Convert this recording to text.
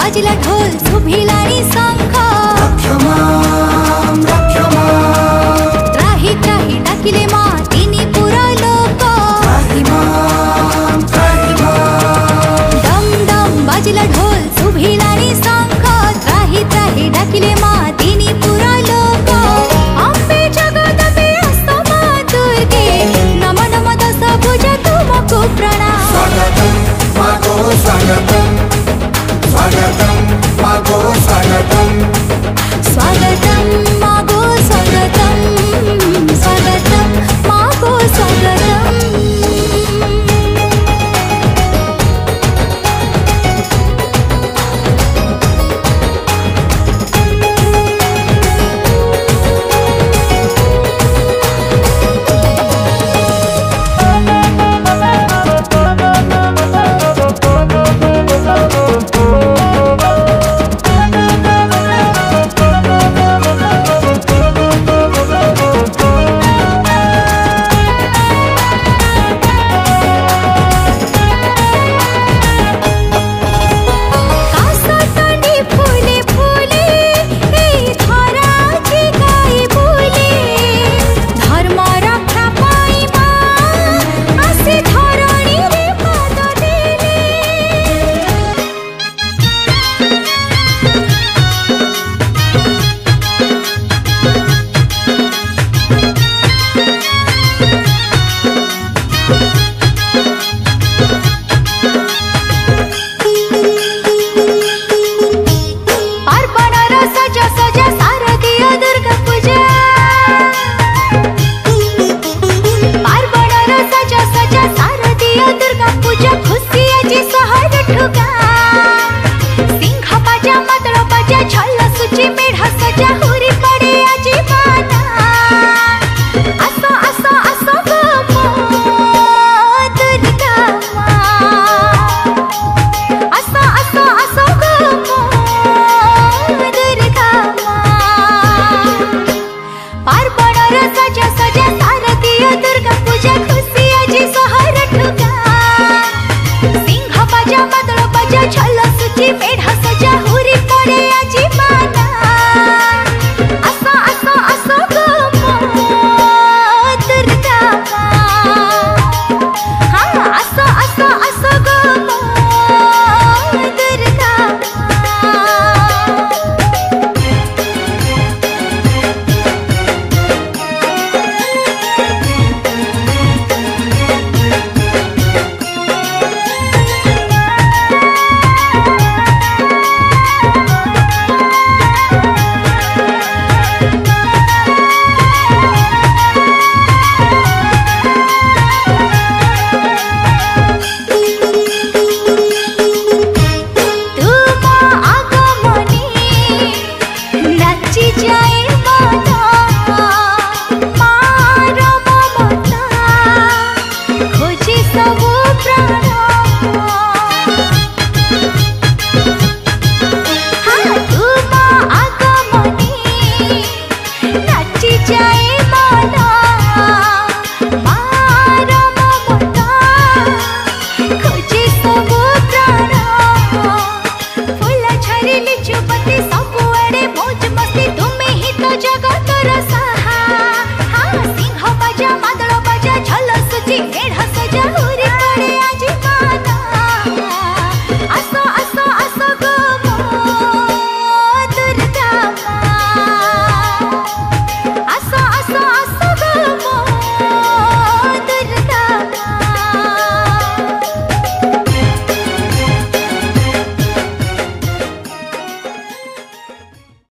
वाजला ढोल सुभिलारी शङ्ख। रसा हा हा सिंह बजा बादलो बजा झलस जी मेढ सजा